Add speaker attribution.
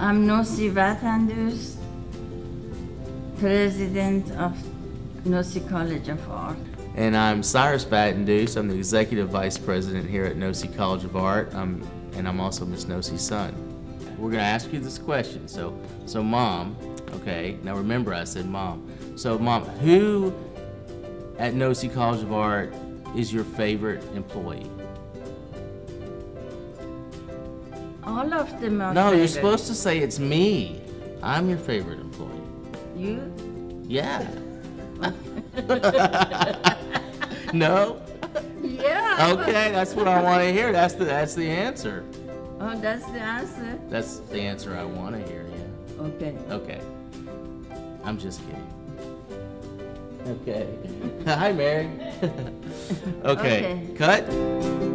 Speaker 1: I'm Nossi Vatandoost, president of Nossi College of Art.
Speaker 2: And I'm Cyrus Vatandoost. I'm the executive vice president here at Nossi College of Art, um, and I'm also Miss Nossi's son. We're going to ask you this question. So, so mom, okay. Now remember, I said mom. So, mom, who at Nossi College of Art is your favorite employee?
Speaker 1: All of them are
Speaker 2: No, you're supposed to say it's me. I'm your favorite employee.
Speaker 1: You?
Speaker 2: Yeah. no?
Speaker 1: Yeah.
Speaker 2: Okay, that's what I want to hear. That's the that's the answer.
Speaker 1: Oh, that's the answer?
Speaker 2: That's the answer I want to hear. Yeah.
Speaker 1: Okay.
Speaker 2: Okay. I'm just kidding. Okay. Hi, Mary. okay.
Speaker 1: Okay.
Speaker 2: Cut.